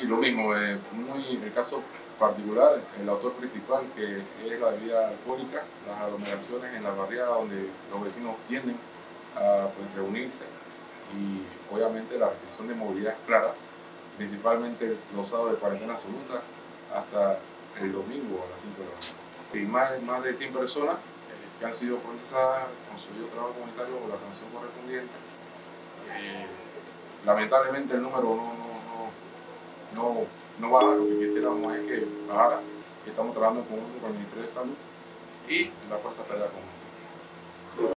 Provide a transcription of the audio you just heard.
Y lo mismo, eh, muy, el caso particular, el autor principal que es la bebida alcohólica, las aglomeraciones en la barriada donde los vecinos tienden a pues, reunirse y obviamente la restricción de movilidad es clara, principalmente los sábados de cuarentena absoluta hasta el domingo a las 5 de la mañana. Y más, más de 100 personas eh, que han sido procesadas con su trabajo comunitario o la sanción correspondiente. Eh, lamentablemente el número no, no, no, baja, lo que quisiéramos es que bajara. Estamos trabajando con el Ministerio de Salud y la Fuerza Federal Común.